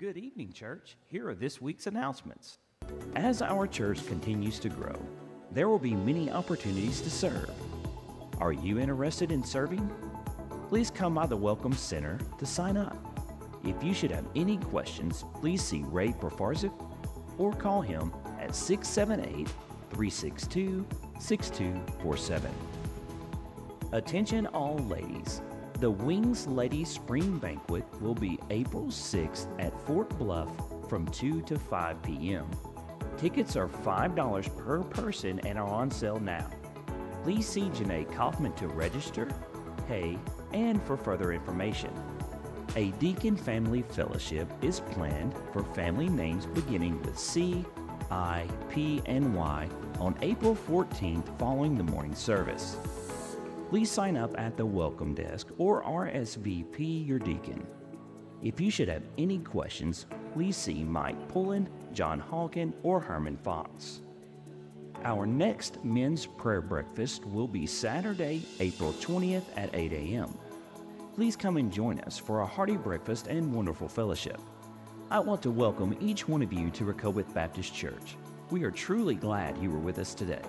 Good evening, church. Here are this week's announcements. As our church continues to grow, there will be many opportunities to serve. Are you interested in serving? Please come by the Welcome Center to sign up. If you should have any questions, please see Ray Profarzik or call him at 678 362 6247. Attention, all ladies. The Wings Ladies Spring Banquet will be April 6th at Fort Bluff from 2 to 5 p.m. Tickets are $5 per person and are on sale now. Please see Janae Kaufman to register, pay, and for further information. A Deacon Family Fellowship is planned for family names beginning with C, I, P, and Y on April 14th following the morning service. Please sign up at the welcome desk or RSVP your deacon. If you should have any questions, please see Mike Pullen, John Hawken, or Herman Fox. Our next men's prayer breakfast will be Saturday, April 20th at 8 a.m. Please come and join us for a hearty breakfast and wonderful fellowship. I want to welcome each one of you to Rehoboth Baptist Church. We are truly glad you were with us today.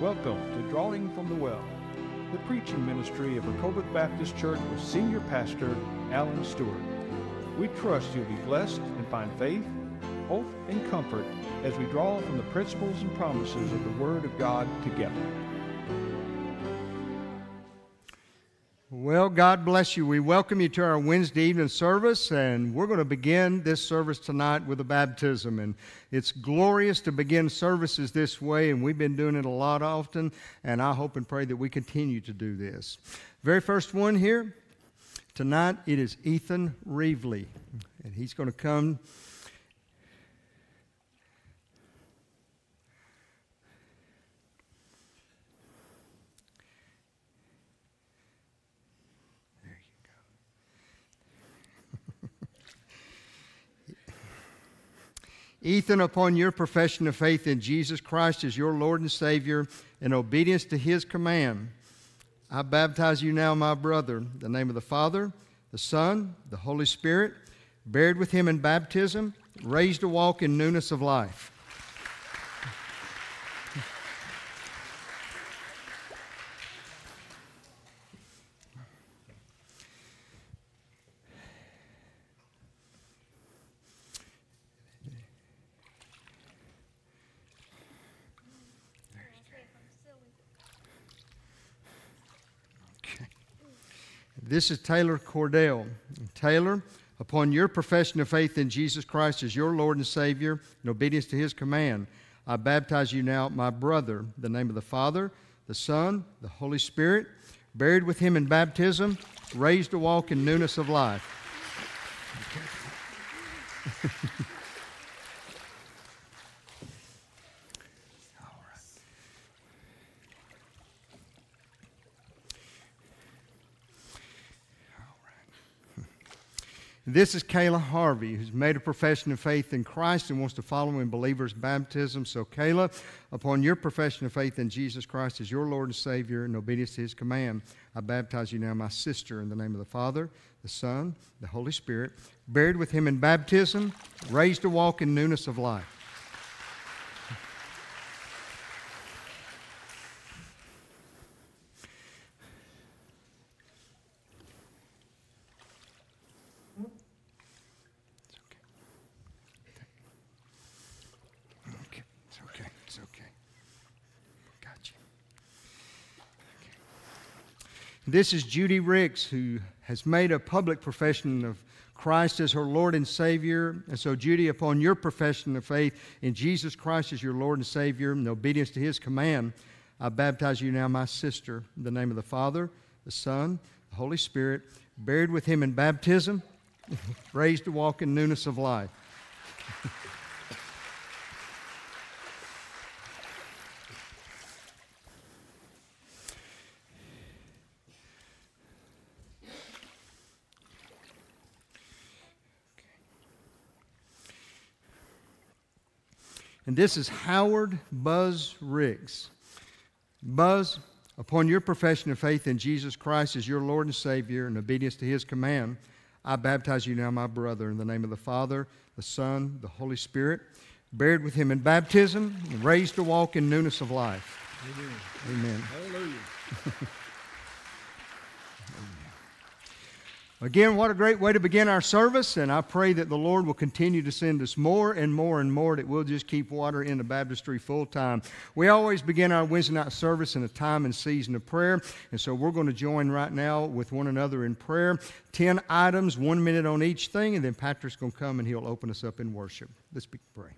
Welcome to Drawing from the Well, the preaching ministry of Rehoboth Baptist Church with Senior Pastor Alan Stewart. We trust you'll be blessed and find faith, hope, and comfort as we draw from the principles and promises of the Word of God together. Well, God bless you. We welcome you to our Wednesday evening service, and we're going to begin this service tonight with a baptism. And it's glorious to begin services this way, and we've been doing it a lot often, and I hope and pray that we continue to do this. Very first one here tonight, it is Ethan Reevely, and he's going to come Ethan, upon your profession of faith in Jesus Christ as your Lord and Savior, in obedience to his command, I baptize you now, my brother, in the name of the Father, the Son, the Holy Spirit, buried with him in baptism, raised to walk in newness of life. This is Taylor Cordell. Taylor, upon your profession of faith in Jesus Christ as your Lord and Savior, in obedience to his command, I baptize you now, my brother, the name of the Father, the Son, the Holy Spirit, buried with him in baptism, raised to walk in newness of life. This is Kayla Harvey, who's made a profession of faith in Christ and wants to follow in believers' baptism. So, Kayla, upon your profession of faith in Jesus Christ as your Lord and Savior and obedience to his command, I baptize you now, my sister, in the name of the Father, the Son, the Holy Spirit, buried with him in baptism, raised to walk in newness of life. This is Judy Ricks, who has made a public profession of Christ as her Lord and Savior. And so, Judy, upon your profession of faith in Jesus Christ as your Lord and Savior, in obedience to His command, I baptize you now, my sister, in the name of the Father, the Son, the Holy Spirit, buried with Him in baptism, raised to walk in newness of life. And this is Howard Buzz Riggs. Buzz, upon your profession of faith in Jesus Christ as your Lord and Savior and obedience to his command, I baptize you now, my brother, in the name of the Father, the Son, the Holy Spirit, buried with him in baptism, and raised to walk in newness of life. Amen. Amen. Hallelujah. Again, what a great way to begin our service, and I pray that the Lord will continue to send us more and more and more, that we'll just keep water in the baptistry full time. We always begin our Wednesday night service in a time and season of prayer, and so we're going to join right now with one another in prayer. Ten items, one minute on each thing, and then Patrick's going to come and he'll open us up in worship. Let's pray.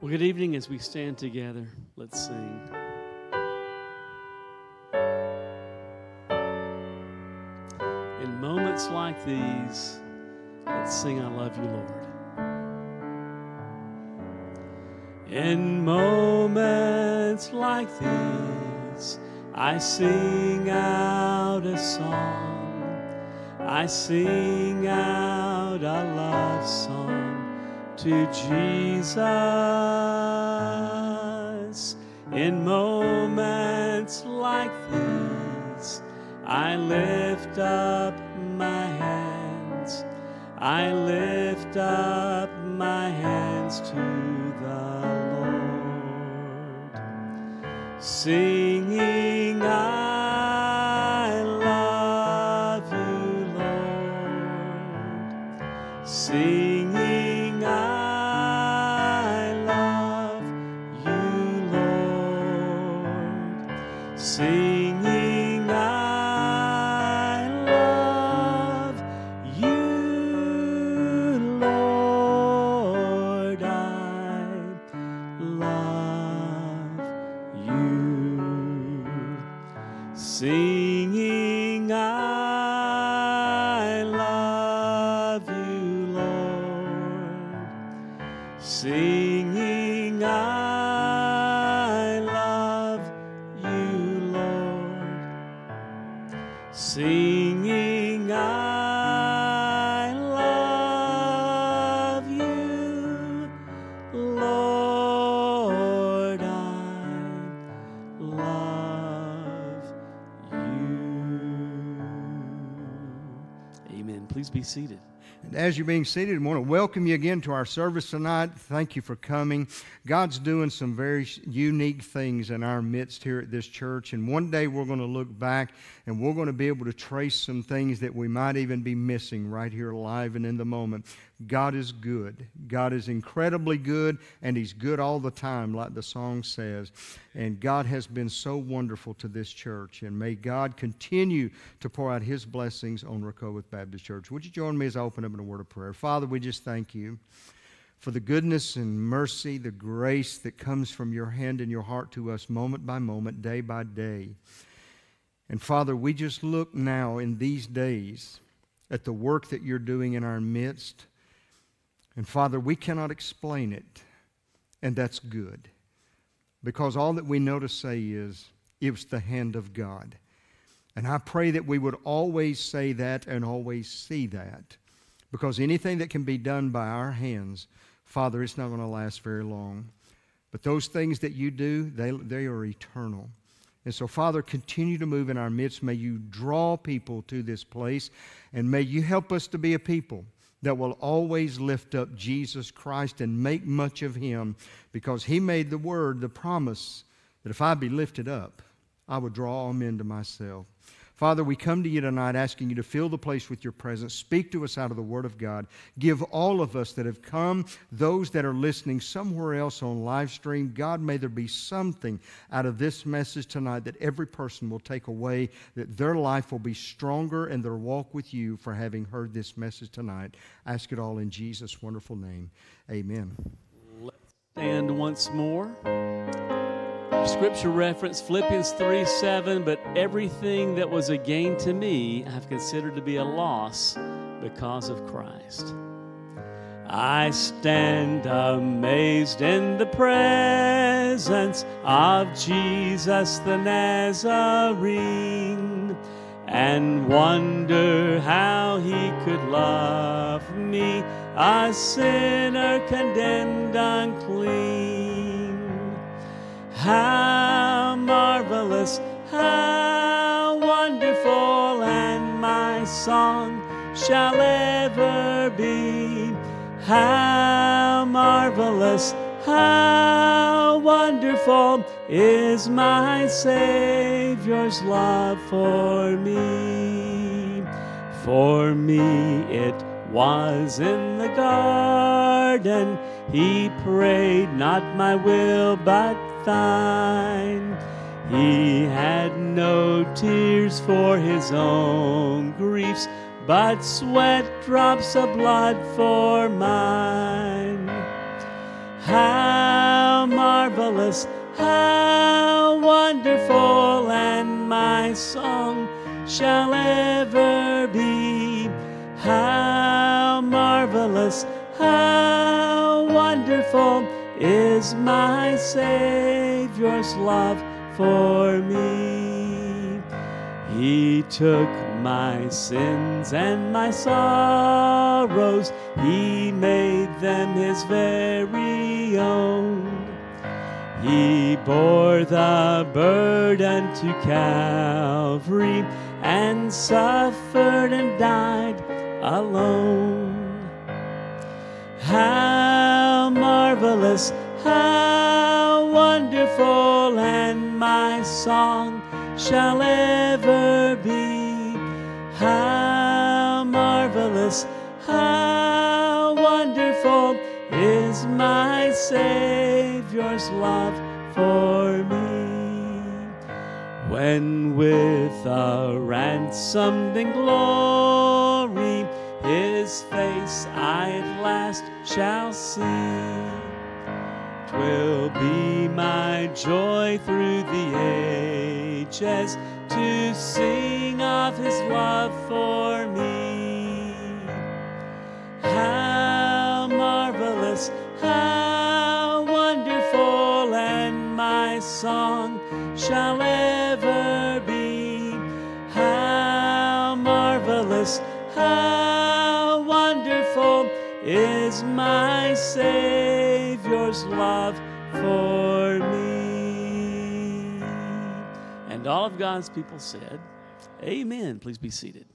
Well, good evening as we stand together. Let's sing. In moments like these, let's sing, I love you, Lord. In moments like these, I sing out a song. I sing out a love song to Jesus in moments like these. I lift up my hands. I lift up my hands to the Lord, singing, Singing, I love you, Lord. I love you. Amen. Please be seated. And as you're being seated, I want to welcome you again to our service tonight. Thank you for coming. God's doing some very unique things in our midst here at this church. And one day we're going to look back and we're going to be able to trace some things that we might even be missing right here live and in the moment. God is good. God is incredibly good, and He's good all the time, like the song says. And God has been so wonderful to this church. And may God continue to pour out His blessings on Rehoboth Baptist Church. Would you join me as I open up in a word of prayer? Father, we just thank you for the goodness and mercy, the grace that comes from your hand and your heart to us moment by moment, day by day. And Father, we just look now in these days at the work that you're doing in our midst. And Father, we cannot explain it, and that's good. Because all that we know to say is, it was the hand of God. And I pray that we would always say that and always see that. Because anything that can be done by our hands, Father, it's not going to last very long. But those things that you do, they, they are eternal. And so, Father, continue to move in our midst. May you draw people to this place, and may you help us to be a people that will always lift up Jesus Christ and make much of him because he made the word, the promise that if I be lifted up, I would draw all men to myself. Father, we come to you tonight asking you to fill the place with your presence. Speak to us out of the Word of God. Give all of us that have come, those that are listening somewhere else on live stream, God, may there be something out of this message tonight that every person will take away, that their life will be stronger and their walk with you for having heard this message tonight. ask it all in Jesus' wonderful name. Amen. Let's stand once more. Scripture reference Philippians 3 7, but everything that was a gain to me I've considered to be a loss because of Christ. I stand amazed in the presence of Jesus the Nazarene and wonder how he could love me, a sinner condemned unclean. How marvelous, how wonderful, and my song shall ever be. How marvelous, how wonderful is my Savior's love for me. For me it was in the garden. He prayed, Not my will, but thine. He had no tears for his own griefs, but sweat drops of blood for mine. How marvelous, how wonderful, and my song shall ever be. How marvelous, how wonderful is my Savior's love for me. He took my sins and my sorrows, He made them His very own. He bore the burden to Calvary and suffered and died alone. How marvelous, how wonderful, and my song shall ever be. How marvelous, how wonderful is my Savior's love for me. When with a ransomed glory his face I at last shall see. Twill be my joy through the ages to sing of his love for me. How marvelous, how wonderful, and my song Savior's love for me. And all of God's people said, Amen. Please be seated.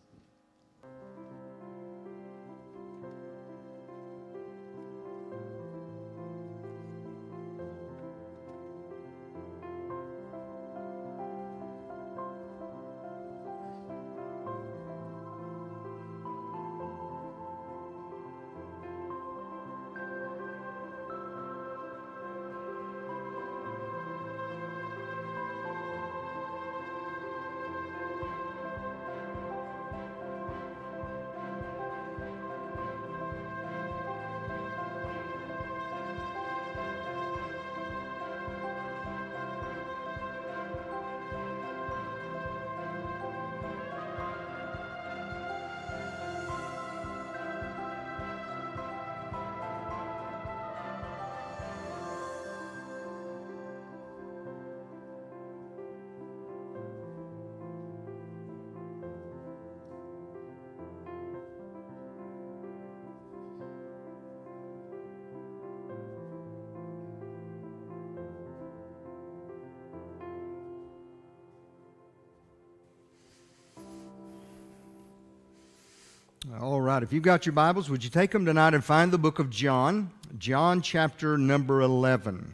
Right, if you've got your Bibles, would you take them tonight and find the book of John, John chapter number 11.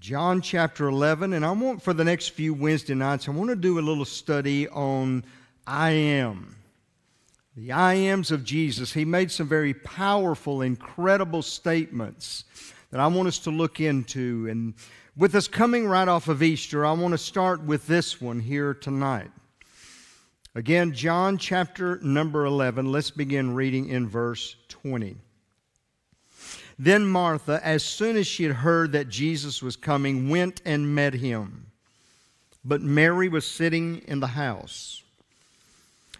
John chapter 11, and I want for the next few Wednesday nights, I want to do a little study on I am. The I ams of Jesus. He made some very powerful, incredible statements that I want us to look into. And with us coming right off of Easter, I want to start with this one here tonight. Again, John chapter number 11. Let's begin reading in verse 20. Then Martha, as soon as she had heard that Jesus was coming, went and met him. But Mary was sitting in the house.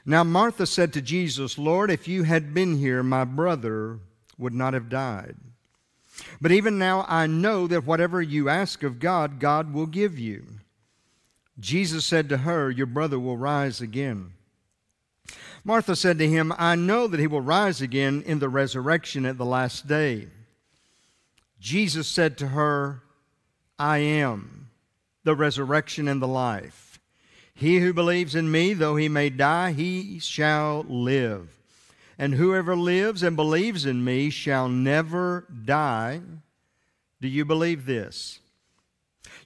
Now Martha said to Jesus, Lord, if you had been here, my brother would not have died. But even now I know that whatever you ask of God, God will give you. Jesus said to her, Your brother will rise again. Martha said to him, I know that he will rise again in the resurrection at the last day. Jesus said to her, I am the resurrection and the life. He who believes in me, though he may die, he shall live. And whoever lives and believes in me shall never die. Do you believe this?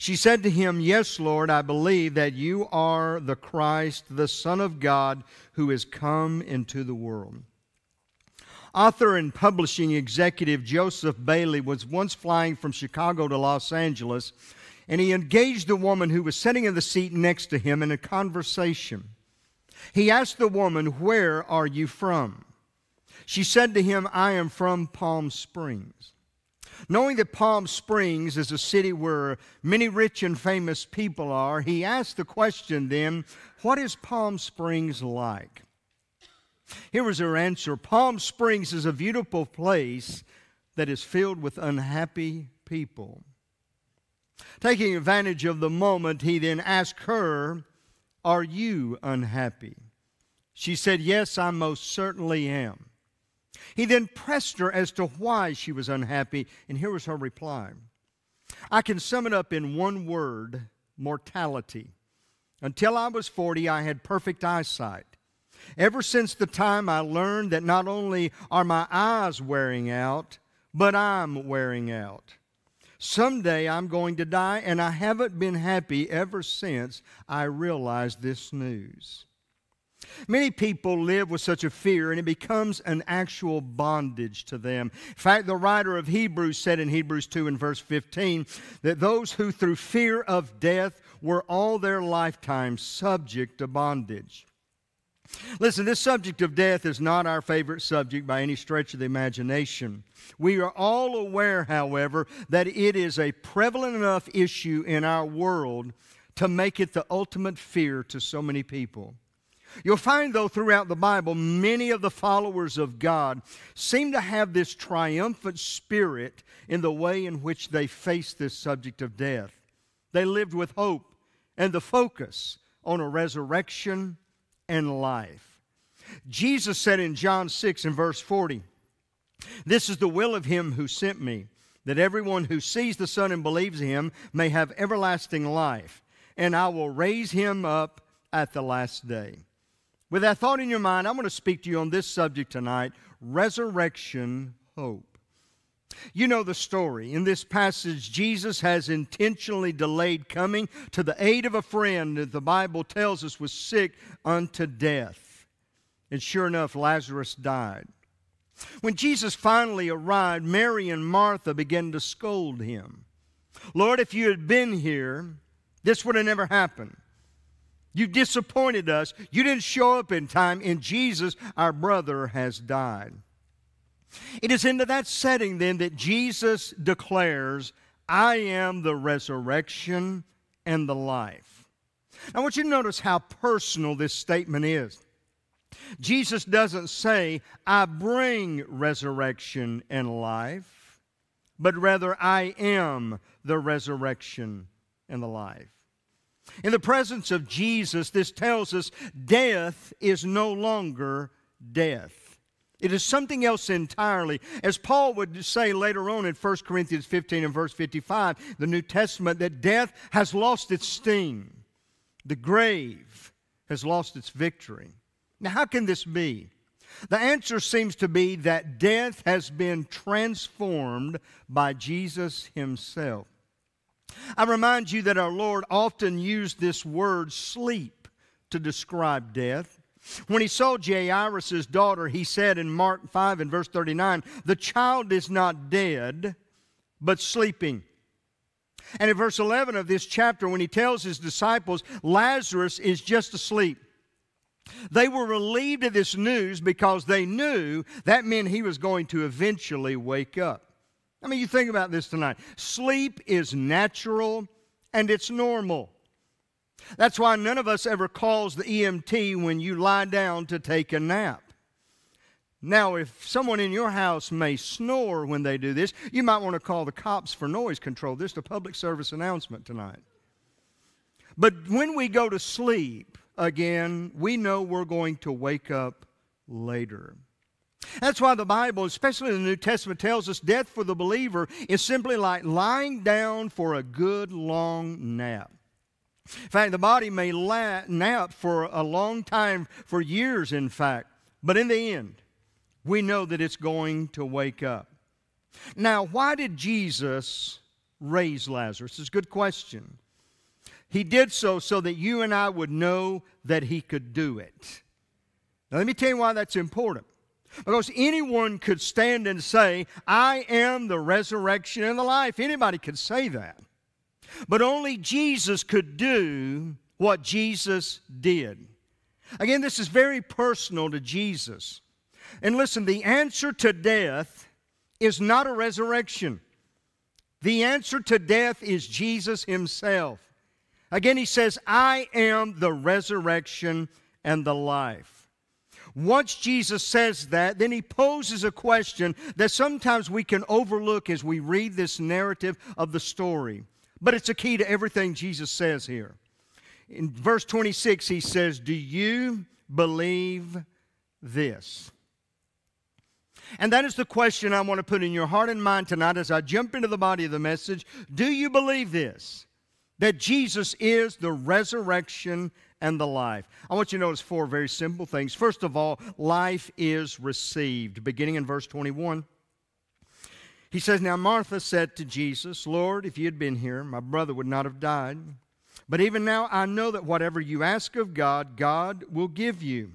She said to him, Yes, Lord, I believe that you are the Christ, the Son of God, who has come into the world. Author and publishing executive Joseph Bailey was once flying from Chicago to Los Angeles, and he engaged a woman who was sitting in the seat next to him in a conversation. He asked the woman, Where are you from? She said to him, I am from Palm Springs. Knowing that Palm Springs is a city where many rich and famous people are, he asked the question then, What is Palm Springs like? Here was her answer Palm Springs is a beautiful place that is filled with unhappy people. Taking advantage of the moment, he then asked her, Are you unhappy? She said, Yes, I most certainly am. He then pressed her as to why she was unhappy, and here was her reply I can sum it up in one word mortality. Until I was 40, I had perfect eyesight. Ever since the time I learned that not only are my eyes wearing out, but I'm wearing out. Someday I'm going to die, and I haven't been happy ever since I realized this news. Many people live with such a fear, and it becomes an actual bondage to them. In fact, the writer of Hebrews said in Hebrews 2 and verse 15 that those who through fear of death were all their lifetime subject to bondage. Listen, this subject of death is not our favorite subject by any stretch of the imagination. We are all aware, however, that it is a prevalent enough issue in our world to make it the ultimate fear to so many people. You'll find, though, throughout the Bible, many of the followers of God seem to have this triumphant spirit in the way in which they face this subject of death. They lived with hope and the focus on a resurrection and life. Jesus said in John 6 and verse 40, This is the will of him who sent me, that everyone who sees the Son and believes him may have everlasting life, and I will raise him up at the last day. With that thought in your mind, I'm going to speak to you on this subject tonight resurrection hope. You know the story. In this passage, Jesus has intentionally delayed coming to the aid of a friend that the Bible tells us was sick unto death. And sure enough, Lazarus died. When Jesus finally arrived, Mary and Martha began to scold him. Lord, if you had been here, this would have never happened. You disappointed us. You didn't show up in time. And Jesus, our brother, has died. It is into that setting then that Jesus declares, I am the resurrection and the life. Now, I want you to notice how personal this statement is. Jesus doesn't say, I bring resurrection and life, but rather, I am the resurrection and the life. In the presence of Jesus, this tells us death is no longer death. It is something else entirely. As Paul would say later on in 1 Corinthians 15 and verse 55, the New Testament, that death has lost its sting, the grave has lost its victory. Now, how can this be? The answer seems to be that death has been transformed by Jesus Himself. I remind you that our Lord often used this word sleep to describe death. When he saw Jairus' daughter, he said in Mark 5 and verse 39, The child is not dead, but sleeping. And in verse 11 of this chapter, when he tells his disciples, Lazarus is just asleep. They were relieved of this news because they knew that meant he was going to eventually wake up. I mean, you think about this tonight. Sleep is natural and it's normal. That's why none of us ever calls the EMT when you lie down to take a nap. Now, if someone in your house may snore when they do this, you might want to call the cops for noise control. This is a public service announcement tonight. But when we go to sleep, again, we know we're going to wake up later. That's why the Bible, especially the New Testament, tells us death for the believer is simply like lying down for a good long nap. In fact, the body may la- nap for a long time, for years, in fact, but in the end, we know that it's going to wake up. Now, why did Jesus raise Lazarus? It's a good question. He did so so that you and I would know that he could do it. Now, let me tell you why that's important. Because anyone could stand and say, I am the resurrection and the life. Anybody could say that. But only Jesus could do what Jesus did. Again, this is very personal to Jesus. And listen, the answer to death is not a resurrection. The answer to death is Jesus Himself. Again, He says, I am the resurrection and the life. Once Jesus says that, then He poses a question that sometimes we can overlook as we read this narrative of the story. But it's a key to everything Jesus says here. In verse 26, He says, Do you believe this? And that is the question I want to put in your heart and mind tonight as I jump into the body of the message. Do you believe this? That Jesus is the resurrection and the life. I want you to notice four very simple things. First of all, life is received, beginning in verse 21. He says, Now Martha said to Jesus, Lord, if you had been here, my brother would not have died. But even now I know that whatever you ask of God, God will give you.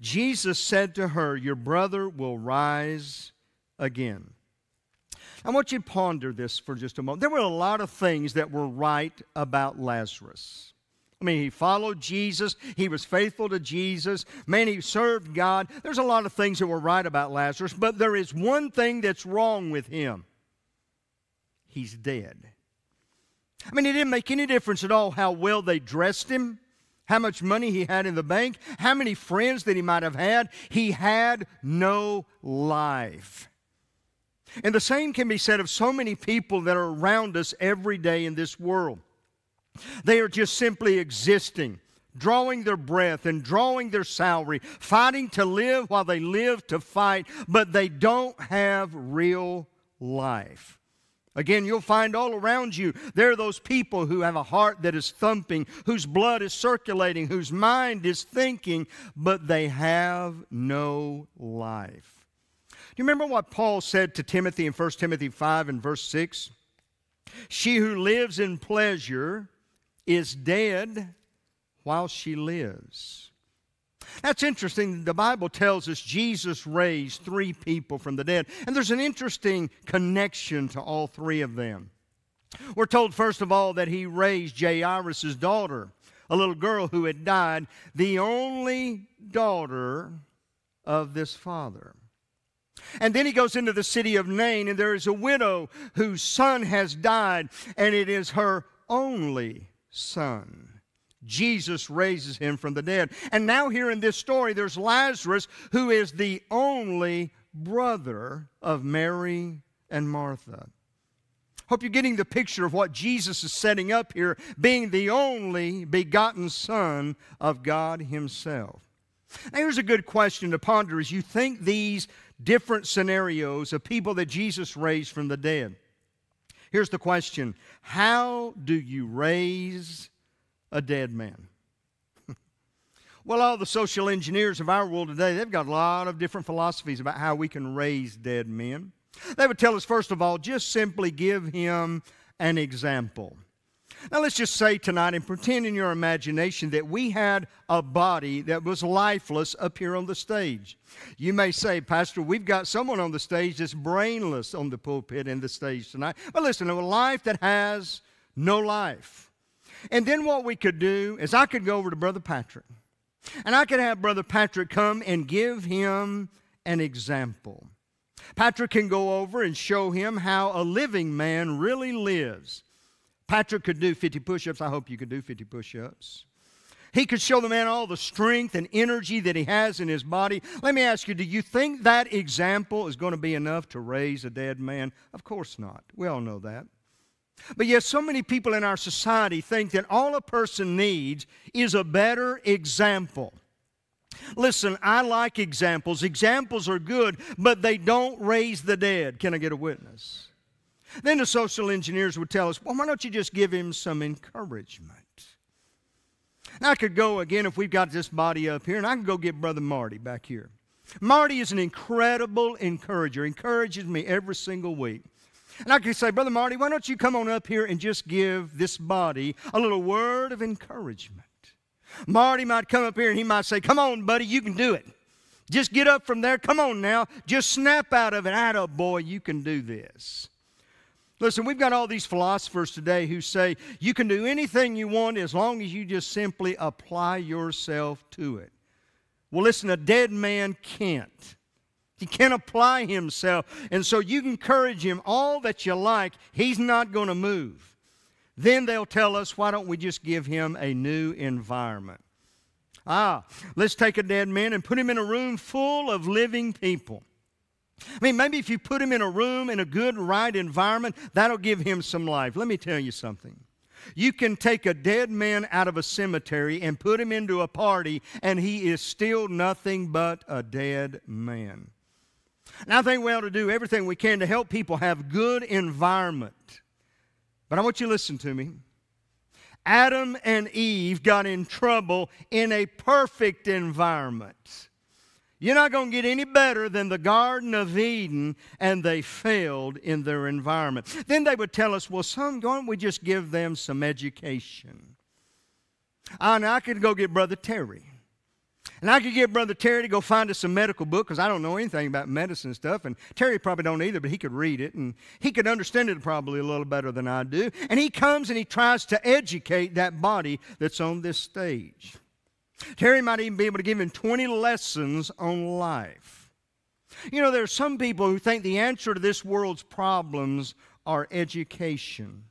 Jesus said to her, Your brother will rise again. I want you to ponder this for just a moment. There were a lot of things that were right about Lazarus. I mean, he followed Jesus. He was faithful to Jesus. Man, he served God. There's a lot of things that were right about Lazarus, but there is one thing that's wrong with him. He's dead. I mean, it didn't make any difference at all how well they dressed him how much money he had in the bank, how many friends that he might have had. He had no life. And the same can be said of so many people that are around us every day in this world. They are just simply existing, drawing their breath and drawing their salary, fighting to live while they live to fight, but they don't have real life. Again, you'll find all around you there are those people who have a heart that is thumping, whose blood is circulating, whose mind is thinking, but they have no life. Do you remember what Paul said to Timothy in 1 Timothy 5 and verse 6? She who lives in pleasure is dead while she lives. That's interesting. The Bible tells us Jesus raised three people from the dead, and there's an interesting connection to all three of them. We're told, first of all, that he raised Jairus' daughter, a little girl who had died, the only daughter of this father. And then he goes into the city of Nain, and there is a widow whose son has died, and it is her only son. Jesus raises him from the dead. And now, here in this story, there's Lazarus, who is the only brother of Mary and Martha. Hope you're getting the picture of what Jesus is setting up here, being the only begotten Son of God Himself. Now, here's a good question to ponder as you think these different scenarios of people that Jesus raised from the dead. Here's the question How do you raise a dead man. well, all the social engineers of our world today, they've got a lot of different philosophies about how we can raise dead men. They would tell us, first of all, just simply give him an example. Now, let's just say tonight and pretend in your imagination that we had a body that was lifeless up here on the stage. You may say, Pastor, we've got someone on the stage that's brainless on the pulpit and the stage tonight. But listen, a life that has no life. And then what we could do is I could go over to Brother Patrick and I could have Brother Patrick come and give him an example. Patrick can go over and show him how a living man really lives. Patrick could do 50 push ups. I hope you could do 50 push ups. He could show the man all the strength and energy that he has in his body. Let me ask you do you think that example is going to be enough to raise a dead man? Of course not. We all know that. But yet, so many people in our society think that all a person needs is a better example. Listen, I like examples. Examples are good, but they don't raise the dead. Can I get a witness? Then the social engineers would tell us, well, why don't you just give him some encouragement? Now, I could go again if we've got this body up here, and I can go get Brother Marty back here. Marty is an incredible encourager, encourages me every single week. And I could say, Brother Marty, why don't you come on up here and just give this body a little word of encouragement? Marty might come up here and he might say, Come on, buddy, you can do it. Just get up from there. Come on now. Just snap out of it. Atta boy, you can do this. Listen, we've got all these philosophers today who say you can do anything you want as long as you just simply apply yourself to it. Well, listen, a dead man can't. He can't apply himself. And so you encourage him all that you like. He's not going to move. Then they'll tell us, why don't we just give him a new environment? Ah, let's take a dead man and put him in a room full of living people. I mean, maybe if you put him in a room in a good, right environment, that'll give him some life. Let me tell you something. You can take a dead man out of a cemetery and put him into a party, and he is still nothing but a dead man. And I think we ought to do everything we can to help people have good environment. But I want you to listen to me. Adam and Eve got in trouble in a perfect environment. You're not going to get any better than the Garden of Eden, and they failed in their environment. Then they would tell us, well, son, why don't we just give them some education? Ah, and I could go get Brother Terry. And I could get Brother Terry to go find us some medical book because I don't know anything about medicine stuff, and Terry probably don't either, but he could read it and he could understand it probably a little better than I do. And he comes and he tries to educate that body that's on this stage. Terry might even be able to give him 20 lessons on life. You know, there are some people who think the answer to this world's problems are education.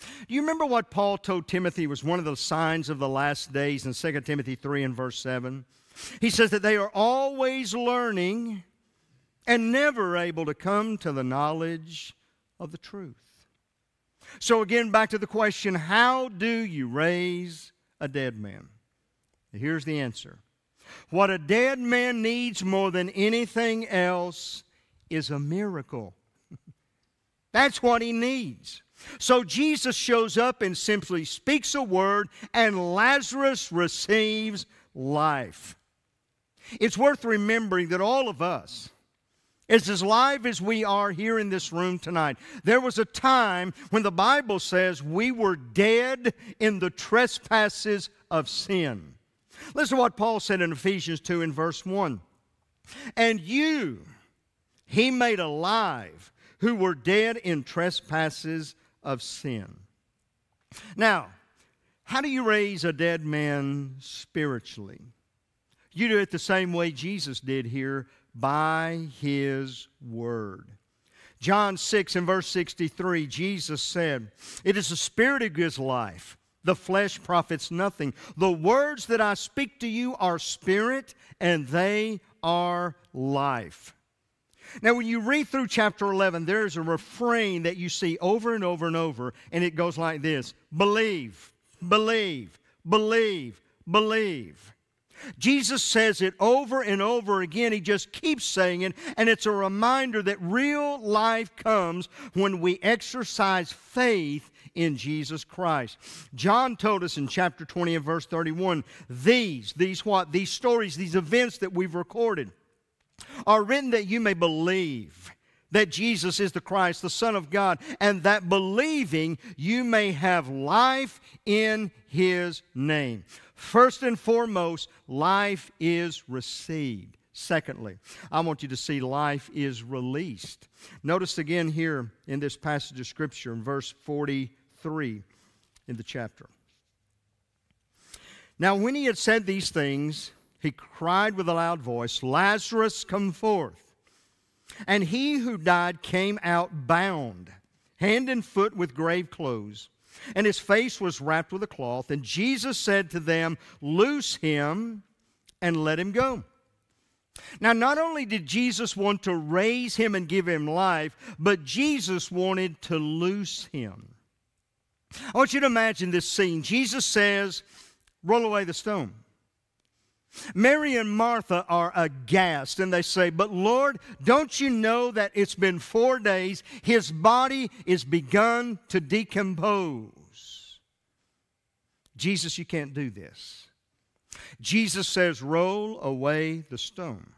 Do you remember what Paul told Timothy was one of the signs of the last days in 2 Timothy 3 and verse 7? He says that they are always learning and never able to come to the knowledge of the truth. So, again, back to the question how do you raise a dead man? Here's the answer What a dead man needs more than anything else is a miracle. That's what he needs. So Jesus shows up and simply speaks a word, and Lazarus receives life. It's worth remembering that all of us, it's as live as we are here in this room tonight. There was a time when the Bible says we were dead in the trespasses of sin. Listen to what Paul said in Ephesians 2 in verse 1. And you he made alive who were dead in trespasses of sin. Now, how do you raise a dead man spiritually? You do it the same way Jesus did here by his word. John 6 and verse 63, Jesus said, It is the Spirit who gives life the flesh profits nothing. The words that I speak to you are spirit and they are life. Now, when you read through chapter 11, there's a refrain that you see over and over and over, and it goes like this Believe, believe, believe, believe. Jesus says it over and over again. He just keeps saying it, and it's a reminder that real life comes when we exercise faith in Jesus Christ. John told us in chapter 20 and verse 31 these, these what? These stories, these events that we've recorded are written that you may believe that Jesus is the Christ, the Son of God, and that believing you may have life in His name. First and foremost, life is received. Secondly, I want you to see life is released. Notice again here in this passage of Scripture in verse 43 in the chapter. Now, when he had said these things, he cried with a loud voice, Lazarus, come forth. And he who died came out bound, hand and foot with grave clothes, and his face was wrapped with a cloth. And Jesus said to them, Loose him and let him go. Now, not only did Jesus want to raise him and give him life, but Jesus wanted to loose him. I want you to imagine this scene. Jesus says, Roll away the stone. Mary and Martha are aghast and they say, But Lord, don't you know that it's been four days? His body is begun to decompose. Jesus, you can't do this. Jesus says, Roll away the stone.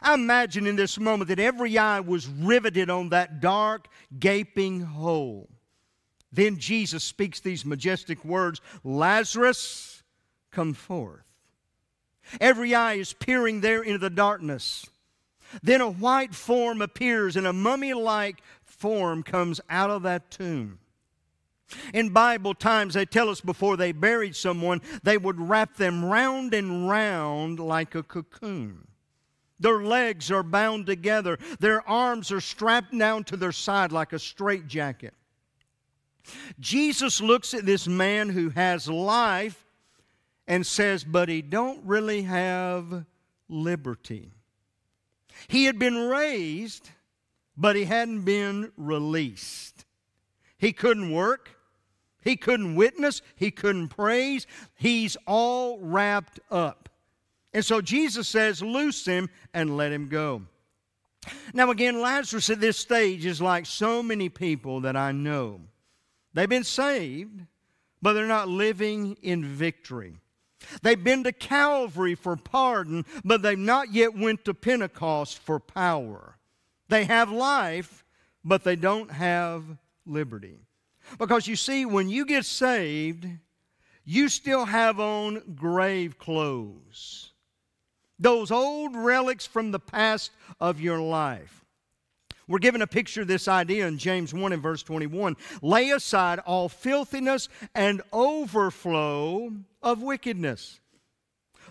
I imagine in this moment that every eye was riveted on that dark, gaping hole. Then Jesus speaks these majestic words Lazarus, come forth. Every eye is peering there into the darkness. Then a white form appears, and a mummy like form comes out of that tomb. In Bible times, they tell us before they buried someone, they would wrap them round and round like a cocoon. Their legs are bound together. Their arms are strapped down to their side like a straitjacket. Jesus looks at this man who has life and says, But he don't really have liberty. He had been raised, but he hadn't been released. He couldn't work. He couldn't witness. He couldn't praise. He's all wrapped up. And so Jesus says, Loose him and let him go. Now, again, Lazarus at this stage is like so many people that I know. They've been saved, but they're not living in victory. They've been to Calvary for pardon, but they've not yet went to Pentecost for power. They have life, but they don't have liberty. Because you see, when you get saved, you still have on grave clothes. Those old relics from the past of your life. We're given a picture of this idea in James 1 and verse 21. Lay aside all filthiness and overflow of wickedness.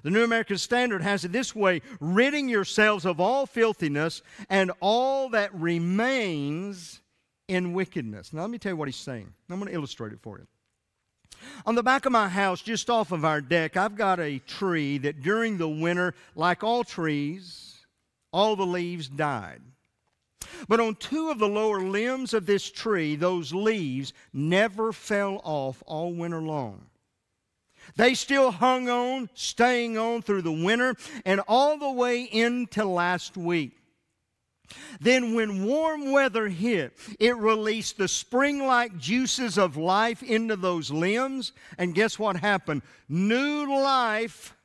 The New American Standard has it this way ridding yourselves of all filthiness and all that remains in wickedness. Now, let me tell you what he's saying. I'm going to illustrate it for you. On the back of my house, just off of our deck, I've got a tree that during the winter, like all trees, all the leaves died. But on two of the lower limbs of this tree, those leaves never fell off all winter long. They still hung on, staying on through the winter and all the way into last week. Then, when warm weather hit, it released the spring like juices of life into those limbs. And guess what happened? New life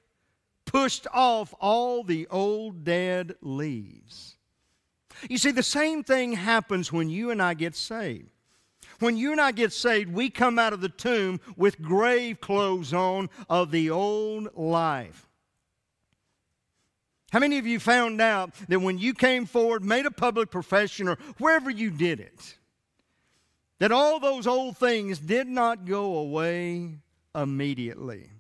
pushed off all the old dead leaves. You see, the same thing happens when you and I get saved. When you and I get saved, we come out of the tomb with grave clothes on of the old life. How many of you found out that when you came forward, made a public profession, or wherever you did it, that all those old things did not go away immediately?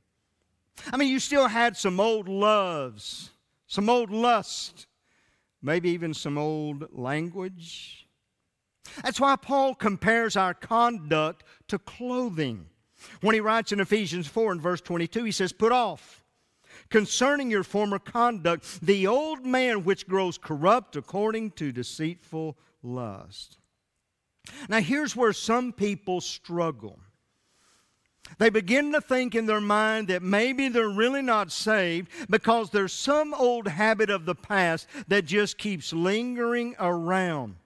I mean, you still had some old loves, some old lust, maybe even some old language. That's why Paul compares our conduct to clothing. When he writes in Ephesians 4 and verse 22, he says, Put off concerning your former conduct the old man which grows corrupt according to deceitful lust. Now, here's where some people struggle. They begin to think in their mind that maybe they're really not saved because there's some old habit of the past that just keeps lingering around.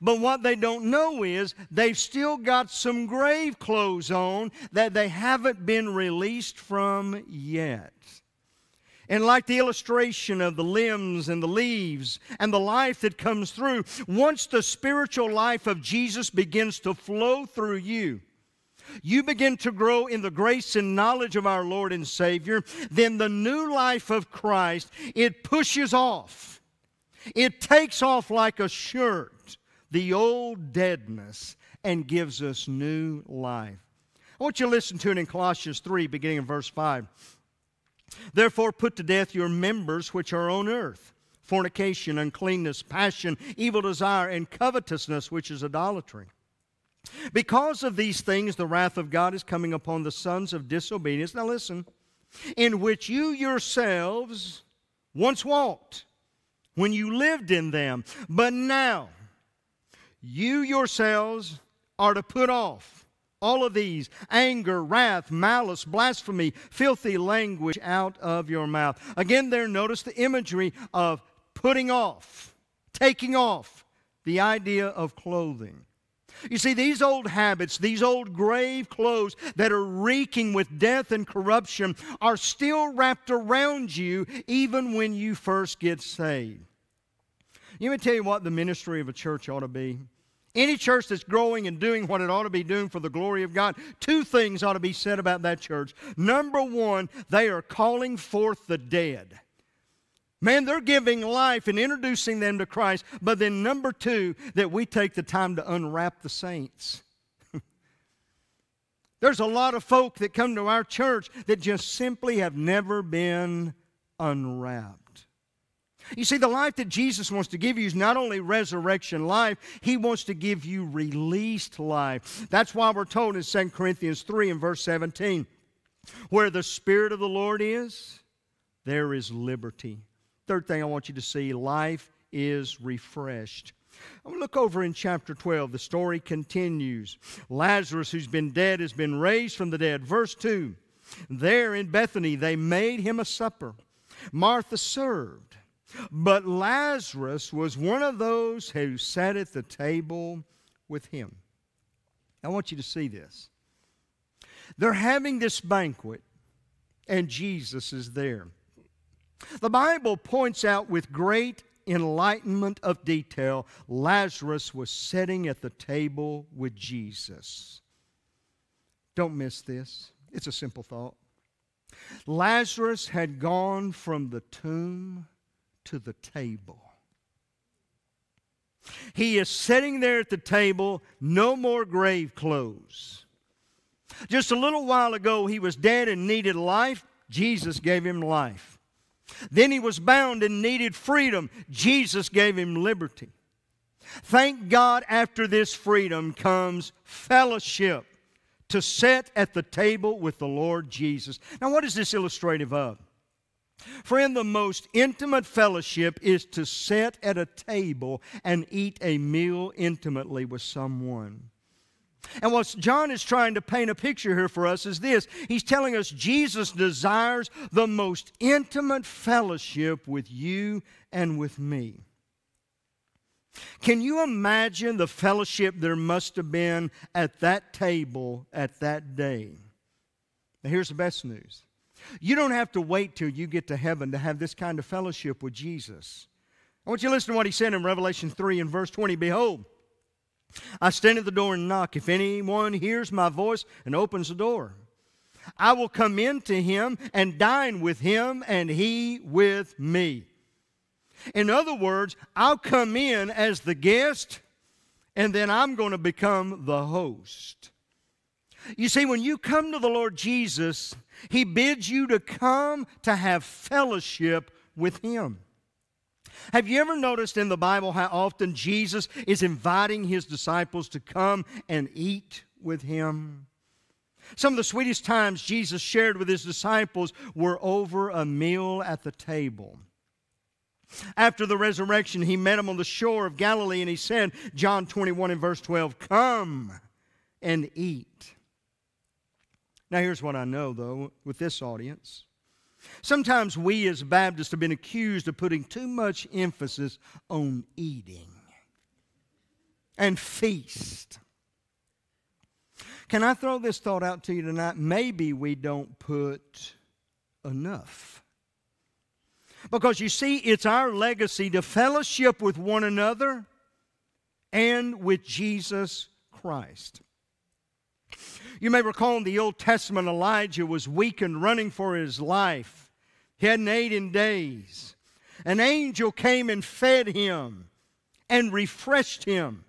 But what they don't know is they've still got some grave clothes on that they haven't been released from yet. And like the illustration of the limbs and the leaves and the life that comes through, once the spiritual life of Jesus begins to flow through you, you begin to grow in the grace and knowledge of our Lord and Savior, then the new life of Christ, it pushes off. It takes off like a shirt the old deadness and gives us new life. I want you to listen to it in Colossians 3, beginning in verse 5. Therefore, put to death your members which are on earth fornication, uncleanness, passion, evil desire, and covetousness, which is idolatry. Because of these things, the wrath of God is coming upon the sons of disobedience. Now, listen, in which you yourselves once walked when you lived in them, but now you yourselves are to put off all of these anger, wrath, malice, blasphemy, filthy language out of your mouth. Again, there, notice the imagery of putting off, taking off, the idea of clothing. You see, these old habits, these old grave clothes that are reeking with death and corruption are still wrapped around you even when you first get saved. Let me tell you what the ministry of a church ought to be. Any church that's growing and doing what it ought to be doing for the glory of God, two things ought to be said about that church. Number one, they are calling forth the dead. Man, they're giving life and introducing them to Christ. But then, number two, that we take the time to unwrap the saints. There's a lot of folk that come to our church that just simply have never been unwrapped. You see, the life that Jesus wants to give you is not only resurrection life, He wants to give you released life. That's why we're told in 2 Corinthians 3 and verse 17 where the Spirit of the Lord is, there is liberty. Third thing I want you to see life is refreshed. Look over in chapter 12. The story continues. Lazarus, who's been dead, has been raised from the dead. Verse 2 There in Bethany, they made him a supper. Martha served. But Lazarus was one of those who sat at the table with him. I want you to see this. They're having this banquet, and Jesus is there. The Bible points out with great enlightenment of detail Lazarus was sitting at the table with Jesus. Don't miss this. It's a simple thought. Lazarus had gone from the tomb to the table. He is sitting there at the table, no more grave clothes. Just a little while ago, he was dead and needed life. Jesus gave him life. Then he was bound and needed freedom. Jesus gave him liberty. Thank God, after this freedom comes fellowship to sit at the table with the Lord Jesus. Now, what is this illustrative of? Friend, the most intimate fellowship is to sit at a table and eat a meal intimately with someone. And what John is trying to paint a picture here for us is this He's telling us Jesus desires the most intimate fellowship with you and with me. Can you imagine the fellowship there must have been at that table at that day? Now, here's the best news you don't have to wait till you get to heaven to have this kind of fellowship with Jesus. I want you to listen to what he said in Revelation 3 and verse 20 Behold, I stand at the door and knock. If anyone hears my voice and opens the door, I will come in to him and dine with him and he with me. In other words, I'll come in as the guest and then I'm going to become the host. You see, when you come to the Lord Jesus, He bids you to come to have fellowship with Him. Have you ever noticed in the Bible how often Jesus is inviting his disciples to come and eat with him? Some of the sweetest times Jesus shared with his disciples were over a meal at the table. After the resurrection, he met them on the shore of Galilee and he said, John 21 and verse 12, Come and eat. Now, here's what I know, though, with this audience Sometimes we as Baptists have been accused of putting too much emphasis on eating and feast. Can I throw this thought out to you tonight? Maybe we don't put enough. Because you see, it's our legacy to fellowship with one another and with Jesus Christ. You may recall in the Old Testament, Elijah was weak and running for his life. He hadn't ate in days. An angel came and fed him and refreshed him.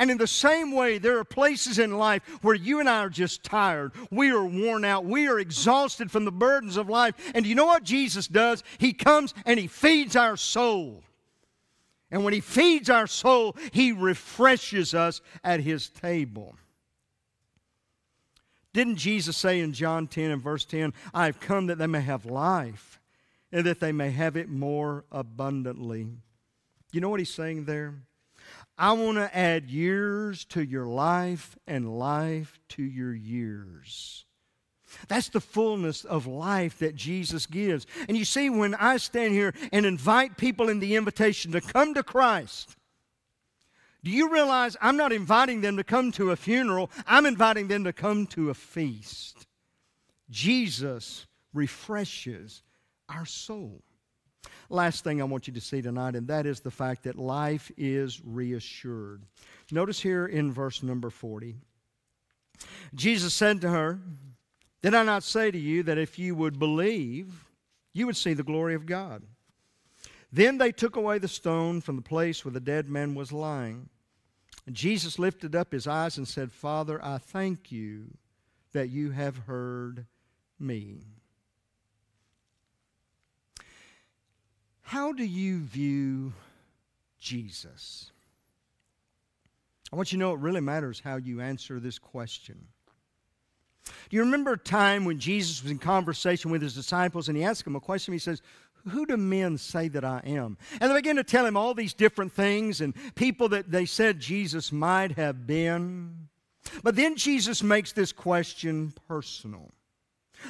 And in the same way, there are places in life where you and I are just tired. We are worn out. We are exhausted from the burdens of life. And do you know what Jesus does? He comes and He feeds our soul. And when He feeds our soul, He refreshes us at His table. Didn't Jesus say in John 10 and verse 10, I have come that they may have life and that they may have it more abundantly? You know what he's saying there? I want to add years to your life and life to your years. That's the fullness of life that Jesus gives. And you see, when I stand here and invite people in the invitation to come to Christ, do you realize I'm not inviting them to come to a funeral? I'm inviting them to come to a feast. Jesus refreshes our soul. Last thing I want you to see tonight, and that is the fact that life is reassured. Notice here in verse number 40 Jesus said to her, Did I not say to you that if you would believe, you would see the glory of God? Then they took away the stone from the place where the dead man was lying. And Jesus lifted up his eyes and said, Father, I thank you that you have heard me. How do you view Jesus? I want you to know it really matters how you answer this question. Do you remember a time when Jesus was in conversation with his disciples and he asked them a question? He says, Who do men say that I am? And they began to tell him all these different things and people that they said Jesus might have been. But then Jesus makes this question personal.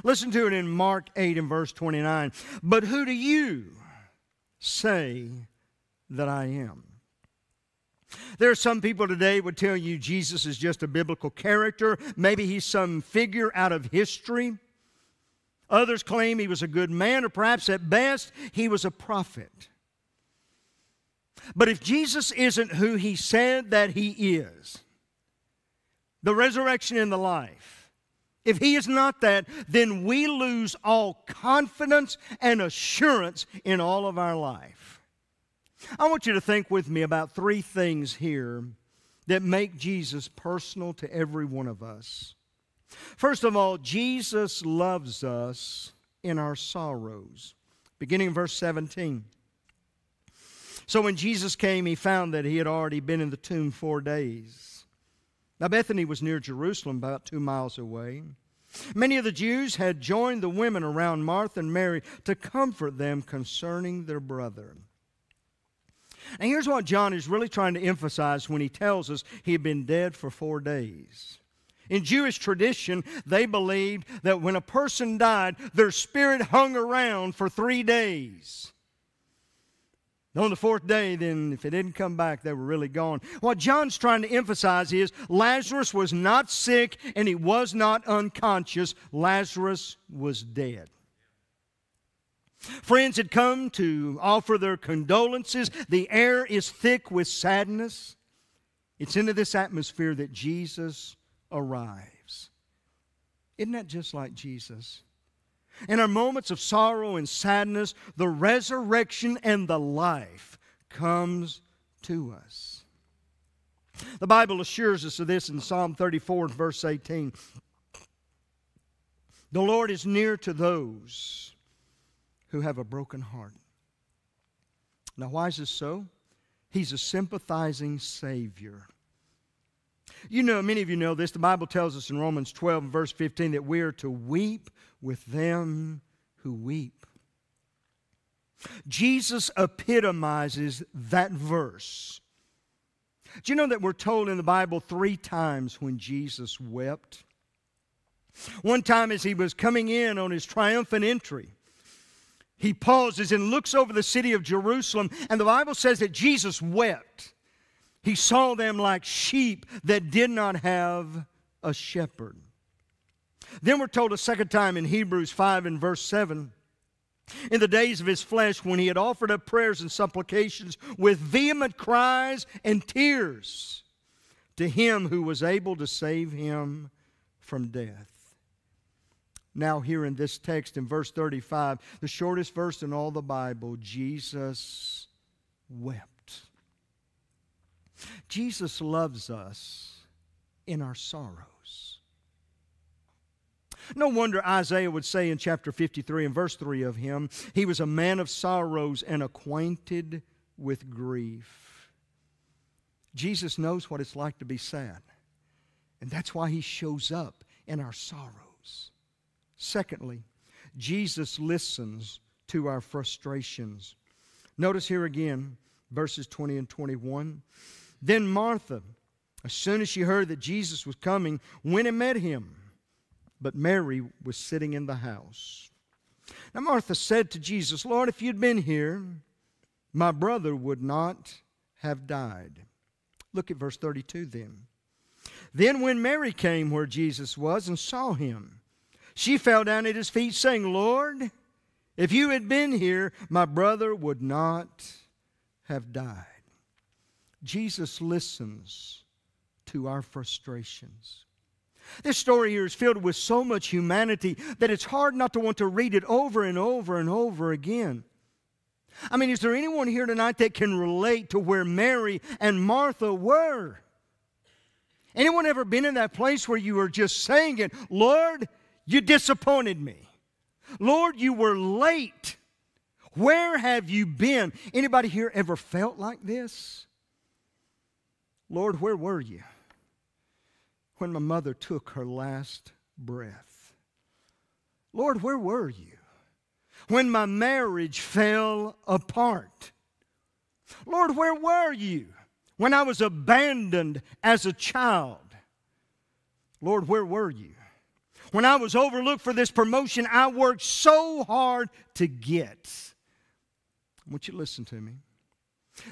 Listen to it in Mark 8 and verse 29. But who do you say that I am? There are some people today would tell you Jesus is just a biblical character. Maybe he's some figure out of history. Others claim he was a good man, or perhaps at best, he was a prophet. But if Jesus isn't who he said that he is, the resurrection and the life, if he is not that, then we lose all confidence and assurance in all of our life. I want you to think with me about three things here that make Jesus personal to every one of us. First of all, Jesus loves us in our sorrows. Beginning in verse 17. So when Jesus came, he found that he had already been in the tomb four days. Now, Bethany was near Jerusalem, about two miles away. Many of the Jews had joined the women around Martha and Mary to comfort them concerning their brother. And here's what John is really trying to emphasize when he tells us he had been dead for four days. In Jewish tradition, they believed that when a person died, their spirit hung around for three days. On the fourth day, then, if it didn't come back, they were really gone. What John's trying to emphasize is Lazarus was not sick and he was not unconscious. Lazarus was dead. Friends had come to offer their condolences. The air is thick with sadness. It's into this atmosphere that Jesus arrives. Isn't that just like Jesus? In our moments of sorrow and sadness, the resurrection and the life comes to us. The Bible assures us of this in Psalm 34 verse 18. The Lord is near to those who have a broken heart. Now, why is this so? He's a sympathizing Savior. You know, many of you know this. The Bible tells us in Romans 12, verse 15, that we are to weep with them who weep. Jesus epitomizes that verse. Do you know that we're told in the Bible three times when Jesus wept? One time as he was coming in on his triumphant entry, he pauses and looks over the city of Jerusalem, and the Bible says that Jesus wept. He saw them like sheep that did not have a shepherd. Then we're told a second time in Hebrews 5 and verse 7 in the days of his flesh, when he had offered up prayers and supplications with vehement cries and tears to him who was able to save him from death now here in this text in verse 35, the shortest verse in all the Bible, Jesus wept. Jesus loves us in our sorrows. No wonder Isaiah would say in chapter 53 and verse 3 of him, he was a man of sorrows and acquainted with grief. Jesus knows what it's like to be sad, and that's why he shows up in our sorrows. Secondly, Jesus listens to our frustrations. Notice here again, verses 20 and 21. Then Martha, as soon as she heard that Jesus was coming, went and met him. But Mary was sitting in the house. Now Martha said to Jesus, Lord, if you'd been here, my brother would not have died. Look at verse 32 then. Then when Mary came where Jesus was and saw him, she fell down at his feet, saying, Lord, if you had been here, my brother would not have died. Jesus listens to our frustrations. This story here is filled with so much humanity that it's hard not to want to read it over and over and over again. I mean, is there anyone here tonight that can relate to where Mary and Martha were? Anyone ever been in that place where you were just saying it, Lord, you disappointed me. Lord, you were late. Where have you been? Anybody here ever felt like this? Lord, where were you when my mother took her last breath? Lord, where were you when my marriage fell apart? Lord, where were you when I was abandoned as a child? Lord, where were you? When I was overlooked for this promotion I worked so hard to get. I want you to listen to me.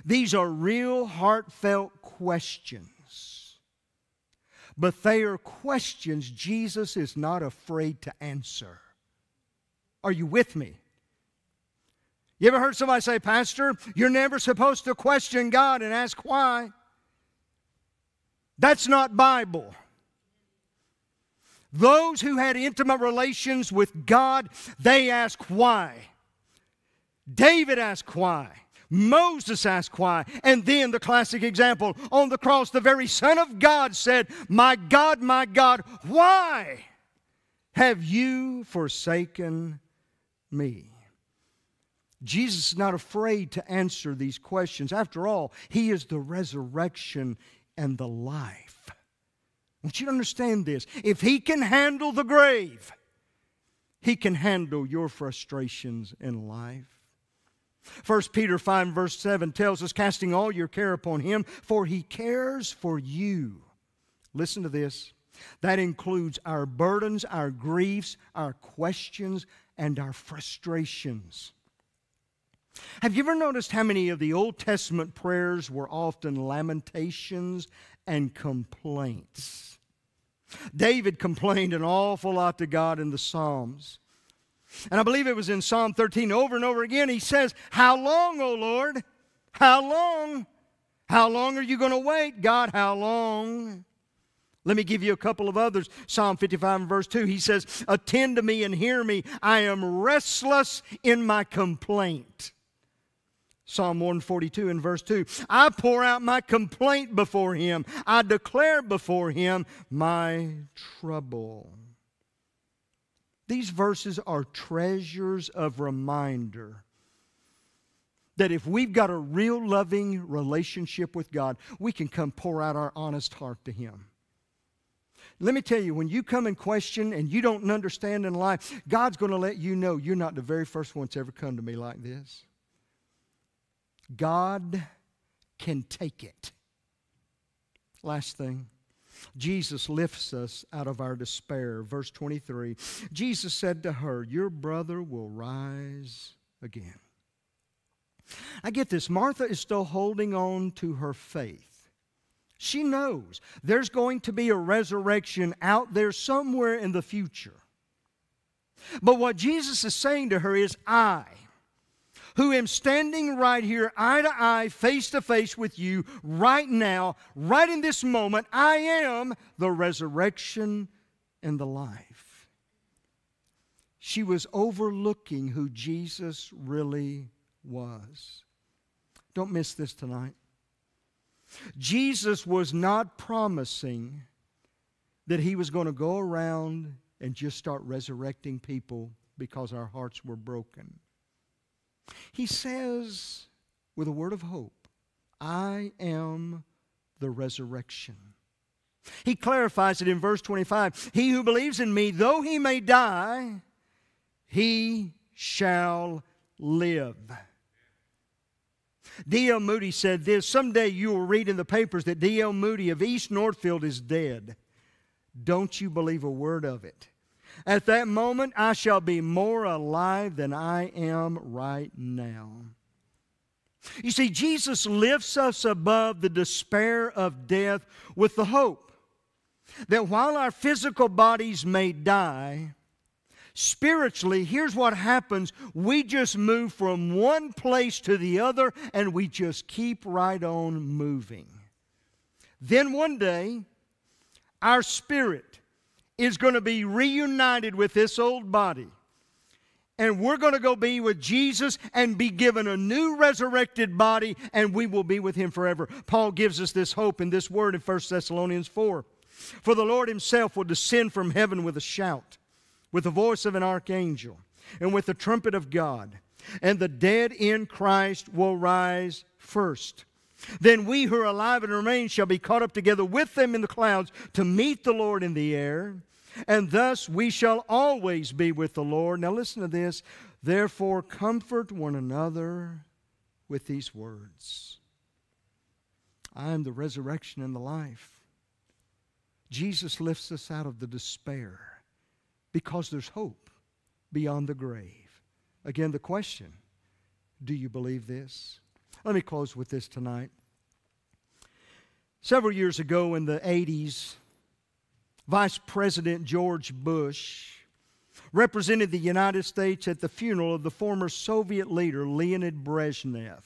These are real, heartfelt questions. But they are questions Jesus is not afraid to answer. Are you with me? You ever heard somebody say, Pastor, you're never supposed to question God and ask why? That's not Bible. Those who had intimate relations with God, they ask why. David asked why. Moses asked why. And then the classic example on the cross, the very Son of God said, My God, my God, why have you forsaken me? Jesus is not afraid to answer these questions. After all, He is the resurrection and the life. I want you to understand this. If He can handle the grave, He can handle your frustrations in life. 1 Peter 5 verse 7 tells us, casting all your care upon him, for he cares for you. Listen to this. That includes our burdens, our griefs, our questions, and our frustrations. Have you ever noticed how many of the Old Testament prayers were often lamentations and complaints? David complained an awful lot to God in the Psalms. And I believe it was in Psalm 13 over and over again. He says, How long, O Lord? How long? How long are you going to wait? God, how long? Let me give you a couple of others. Psalm 55 and verse 2, he says, Attend to me and hear me. I am restless in my complaint. Psalm 142 and verse 2 I pour out my complaint before him, I declare before him my trouble. These verses are treasures of reminder that if we've got a real loving relationship with God, we can come pour out our honest heart to Him. Let me tell you, when you come and question and you don't understand in life, God's going to let you know you're not the very first one that's ever come to me like this. God can take it. Last thing. Jesus lifts us out of our despair. Verse 23 Jesus said to her, Your brother will rise again. I get this. Martha is still holding on to her faith. She knows there's going to be a resurrection out there somewhere in the future. But what Jesus is saying to her is, I who am standing right here, eye to eye, face to face with you right now, right in this moment. I am the resurrection and the life. She was overlooking who Jesus really was. Don't miss this tonight. Jesus was not promising that he was going to go around and just start resurrecting people because our hearts were broken. He says, with a word of hope, I am the resurrection. He clarifies it in verse 25 He who believes in me, though he may die, he shall live. D.L. Moody said this Someday you will read in the papers that D.L. Moody of East Northfield is dead. Don't you believe a word of it. At that moment, I shall be more alive than I am right now. You see, Jesus lifts us above the despair of death with the hope that while our physical bodies may die, spiritually, here's what happens we just move from one place to the other and we just keep right on moving. Then one day, our spirit is going to be reunited with this old body. And we're going to go be with Jesus and be given a new resurrected body, and we will be with him forever. Paul gives us this hope in this word in 1 Thessalonians 4. For the Lord himself will descend from heaven with a shout, with the voice of an archangel, and with the trumpet of God and the dead in Christ will rise first. Then we who are alive and remain shall be caught up together with them in the clouds to meet the Lord in the air, and thus we shall always be with the Lord. Now listen to this. Therefore, comfort one another with these words I am the resurrection and the life. Jesus lifts us out of the despair because there's hope beyond the grave. Again, the question do you believe this? Let me close with this tonight. Several years ago in the 80s, Vice President George Bush represented the United States at the funeral of the former Soviet leader Leonid Brezhnev.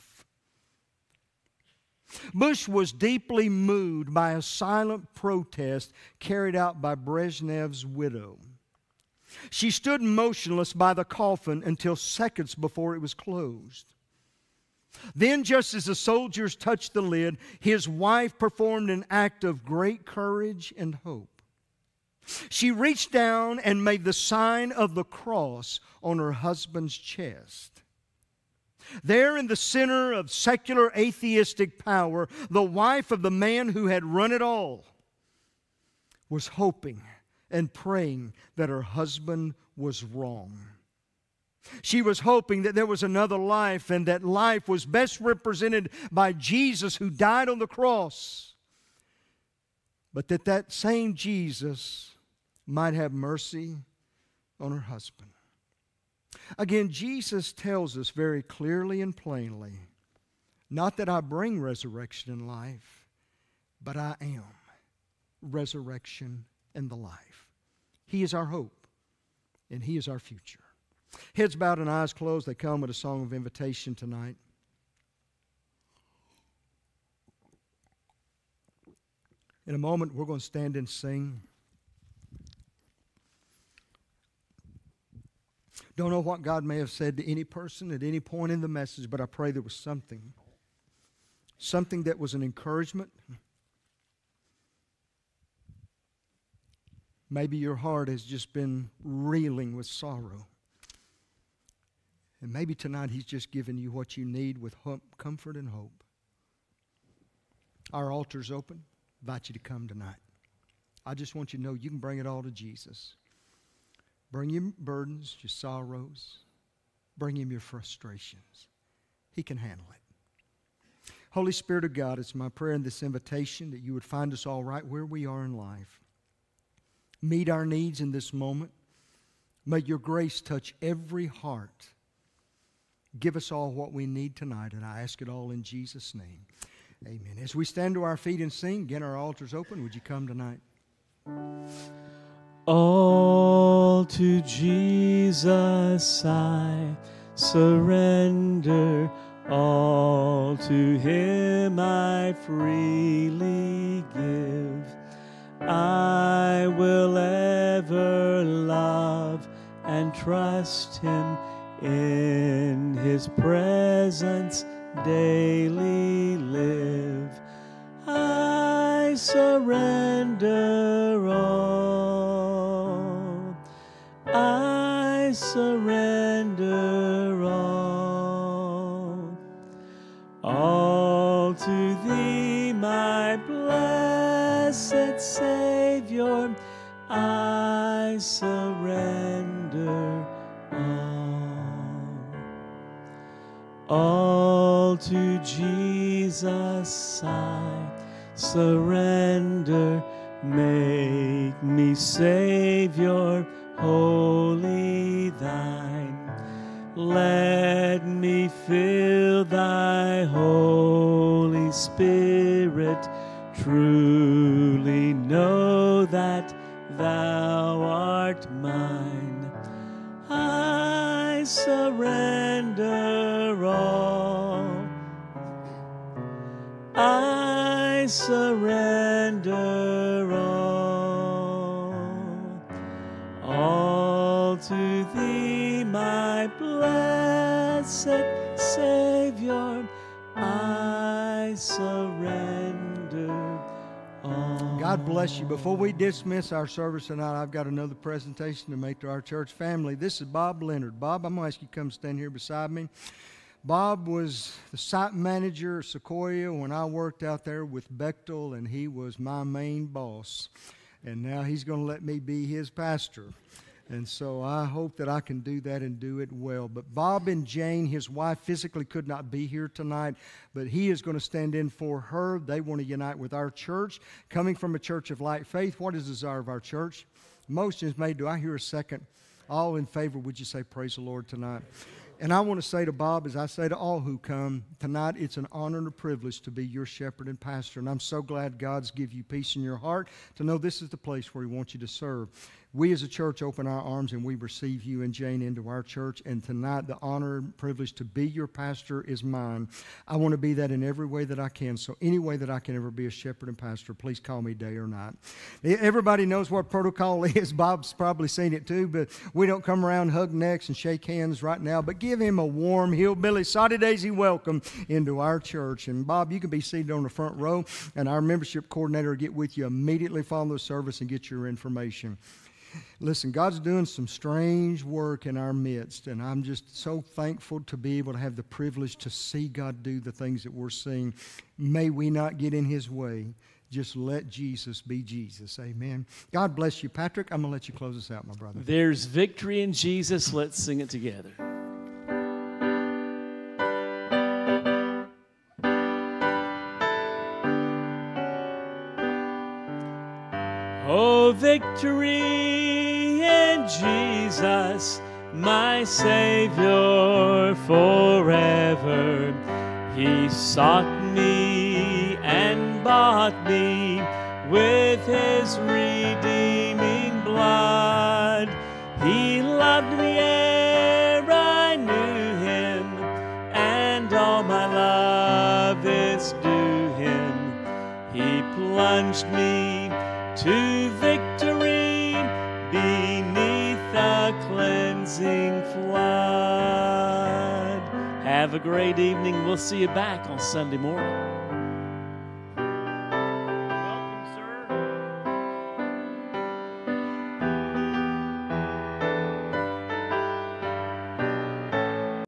Bush was deeply moved by a silent protest carried out by Brezhnev's widow. She stood motionless by the coffin until seconds before it was closed. Then, just as the soldiers touched the lid, his wife performed an act of great courage and hope. She reached down and made the sign of the cross on her husband's chest. There, in the center of secular atheistic power, the wife of the man who had run it all was hoping and praying that her husband was wrong. She was hoping that there was another life and that life was best represented by Jesus who died on the cross. But that that same Jesus might have mercy on her husband. Again, Jesus tells us very clearly and plainly not that I bring resurrection and life, but I am resurrection and the life. He is our hope, and He is our future. Heads bowed and eyes closed, they come with a song of invitation tonight. In a moment, we're going to stand and sing. Don't know what God may have said to any person at any point in the message, but I pray there was something. Something that was an encouragement. Maybe your heart has just been reeling with sorrow. And maybe tonight He's just given you what you need with comfort and hope. Our altar's open. I invite you to come tonight. I just want you to know you can bring it all to Jesus. Bring him burdens, your sorrows. Bring him your frustrations. He can handle it. Holy Spirit of God, it's my prayer in this invitation that you would find us all right where we are in life. Meet our needs in this moment. May your grace touch every heart. Give us all what we need tonight, and I ask it all in Jesus' name. Amen. As we stand to our feet and sing, again, our altar's open. Would you come tonight? All to Jesus I surrender, all to Him I freely give. I will ever love and trust Him in His presence daily live. I surrender all. I surrender all. All to thee, my blessed Savior, I surrender All to Jesus I surrender. Make me Savior, wholly thine. Let me feel thy Holy Spirit. Truly surrender all. All to thee, my blessed Savior, I surrender all. God bless you. Before we dismiss our service tonight, I've got another presentation to make to our church family. This is Bob Leonard. Bob, I'm going to ask you to come stand here beside me. Bob was the site manager at Sequoyah when I worked out there with Bechtel, and he was my main boss. And now he's going to let me be his pastor. And so I hope that I can do that and do it well. But Bob and Jane, his wife, physically could not be here tonight, but he is going to stand in for her. They want to unite with our church. Coming from a church of light faith, what is the desire of our church? Motion is made. Do I hear a second? All in favor, would you say praise the Lord tonight? And I want to say to Bob, as I say to all who come, tonight it's an honor and a privilege to be your shepherd and pastor. And I'm so glad God's give you peace in your heart to know this is the place where He wants you to serve. We as a church open our arms and we receive you and Jane into our church. And tonight, the honor and privilege to be your pastor is mine. I want to be that in every way that I can. So, any way that I can ever be a shepherd and pastor, please call me day or night. Everybody knows what protocol is. Bob's probably seen it too, but we don't come around, hug necks, and shake hands right now. But give him a warm hillbilly Soddy Daisy welcome into our church. And Bob, you can be seated on the front row, and our membership coordinator will get with you immediately following the service and get your information. Listen, God's doing some strange work in our midst, and I'm just so thankful to be able to have the privilege to see God do the things that we're seeing. May we not get in His way. Just let Jesus be Jesus. Amen. God bless you. Patrick, I'm going to let you close us out, my brother. There's victory in Jesus. Let's sing it together. Victory in Jesus, my Savior forever. He sought me and bought me with his redeeming blood. He loved me ere I knew him, and all my love is due him. He plunged me Have a great evening. We'll see you back on Sunday morning.